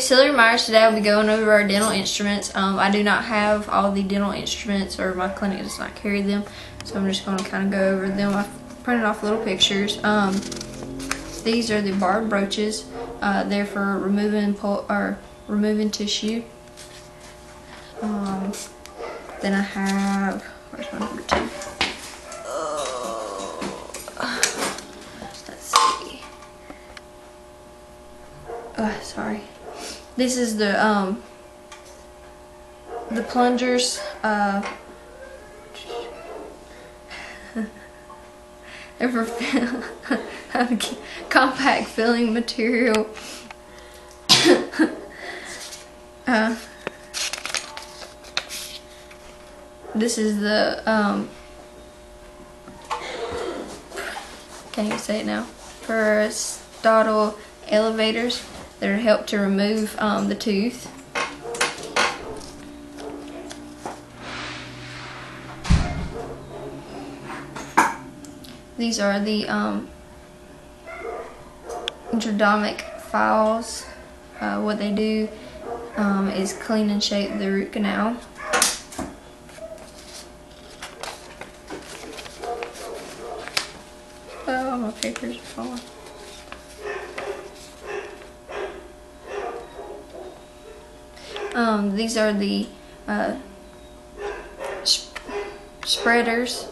It's Hillary Myers. Today I'll be going over our dental instruments. Um, I do not have all the dental instruments or my clinic does not carry them. So I'm just going to kind of go over them. I've printed off little pictures. Um, these are the barbed broaches. Uh, they're for removing or removing tissue. Um, then I have, where's my This is the um the plungers. Uh, for compact filling material. uh, this is the um can't even say it now periodontal elevators that help to remove um, the tooth. These are the um, endodontic files. Uh, what they do um, is clean and shape the root canal. Oh, my papers are falling. Um, these are the uh, sp spreaders,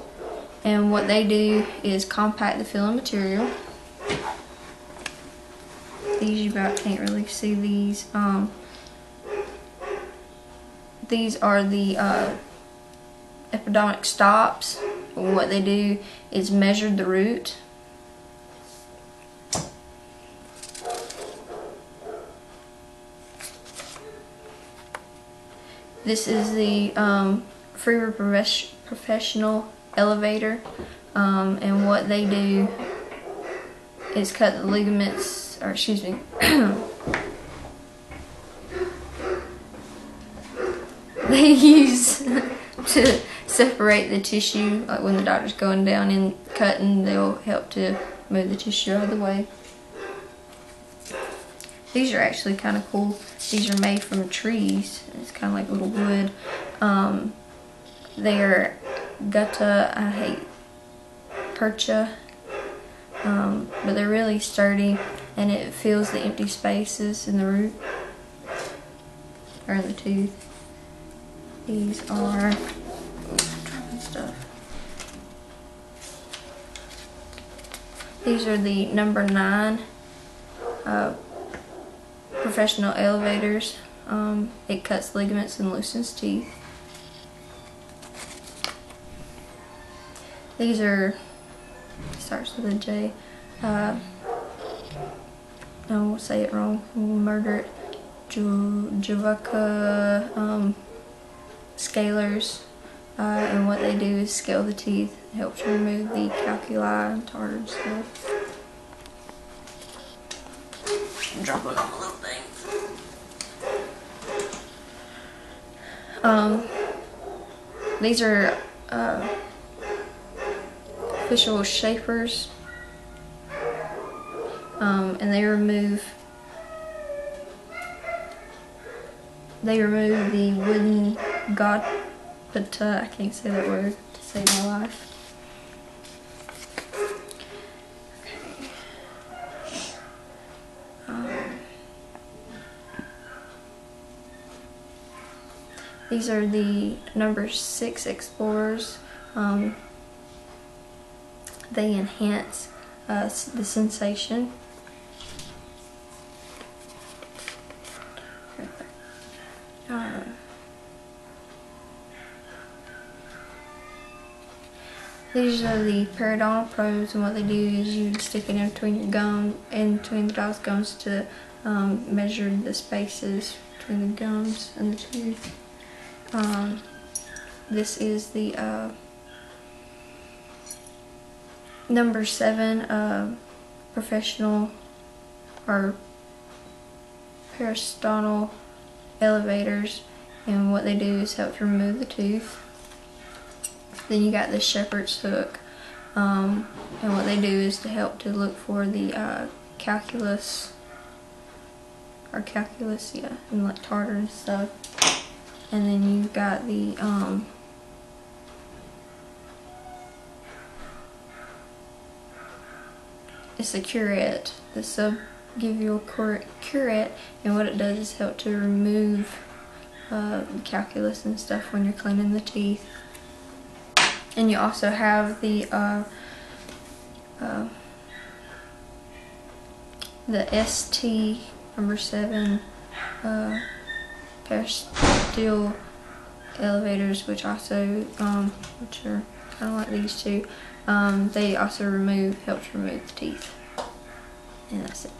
and what they do is compact the filling material. These you about can't really see these. Um, these are the uh, stops. What they do is measure the root This is the um, Freer Professional Elevator, um, and what they do is cut the ligaments, or excuse me, they use to separate the tissue, like when the doctor's going down and cutting, they'll help to move the tissue out of the way. These are actually kind of cool. These are made from trees. It's kind of like little wood. Um, they're gutta, I hate percha, um, but they're really sturdy and it fills the empty spaces in the root or in the tooth. These are stuff. These are the number nine. Uh, professional elevators. Um, it cuts ligaments and loosens teeth. These are, starts with a J. Uh, I won't say it wrong, murder it. Javaca um, scalers. Uh, and what they do is scale the teeth, help to remove the calculi and tartar stuff. I'm dropping on a little thing. Um, these are uh, official shapers, um, and they remove they remove the wooden god, but uh, I can't say that word to save my life. These are the number six Explorers. Um, they enhance uh, the sensation. Uh, these are the periodontal probes and what they do is you stick it in between your gum and between the dog's gums to um, measure the spaces between the gums and the tooth. Um, this is the uh, number seven uh, professional or periodontal elevators and what they do is help to remove the tooth. Then you got the shepherd's hook um, and what they do is to help to look for the uh, calculus or calculus, yeah, and like tartar and stuff. And then you've got the um, it's a curette. The sub give you a cur- curette, and what it does is help to remove uh, calculus and stuff when you're cleaning the teeth. And you also have the uh, uh, the ST number seven uh, Periosteal elevators, which also um, which are kind of like these two. Um, they also remove helps remove the teeth, and that's it.